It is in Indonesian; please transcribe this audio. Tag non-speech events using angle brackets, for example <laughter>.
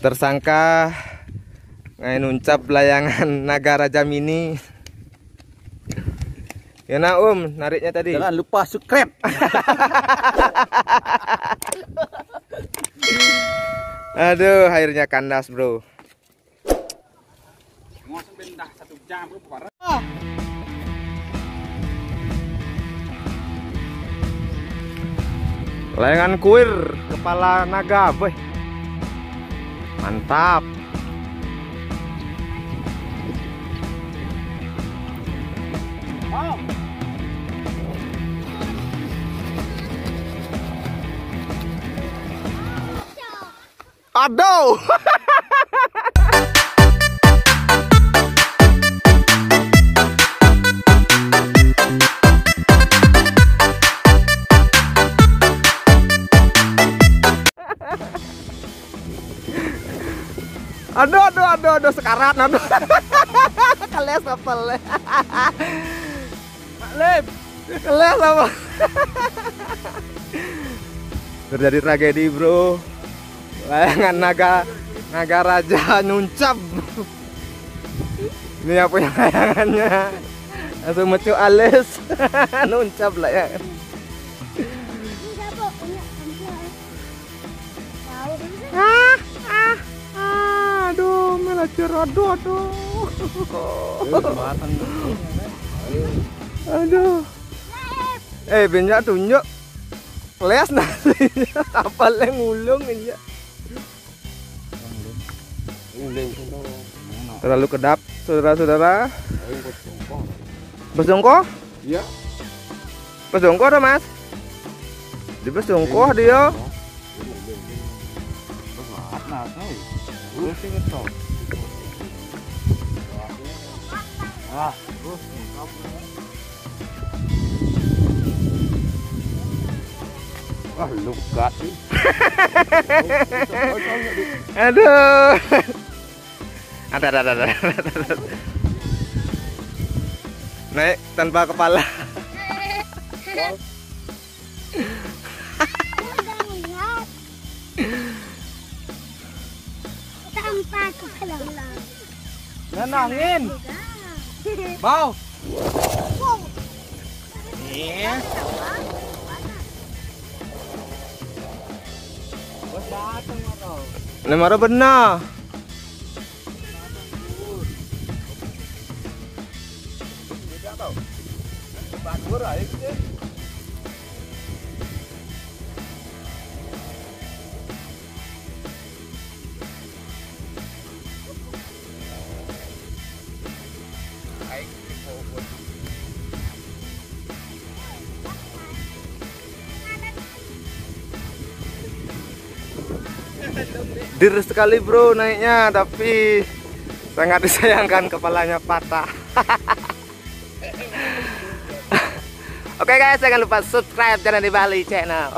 tersangka nuncap layangan <laughs> Naga Raja Mini ya nah om nariknya tadi. Jangan lupa subscribe. <laughs> Aduh airnya kandas bro. Satu jam layangan kuir kepala naga boy mantap Aduh. <laughs> aduh aduh aduh aduh sekarat aduh. <laughs> Kalian apa le Lip kalian apa terjadi tragedi bro. Layangan naga naga raja nuncap ini apa yang layangannya? Langsung mecu alis. Nuncap layangan ah ah aduh aduh. Aduh. Eh benja tunjuk. Les nasi <laughs> apa le ngulung aja terlalu kedap saudara-saudara. Besongko iya. Besongko ada mas? Di besongko dia Ah, Wah, luka sih. Aduh. Ada, ada, ada, ada, ada. Naik tanpa kepala. Tanpa kepala. Nenangin. Bau. Iya. Datang maro. Nemaro benar. Dir sekali bro naiknya tapi sangat disayangkan kepalanya patah. <laughs> Oke guys, jangan lupa subscribe channel di Bali Channel.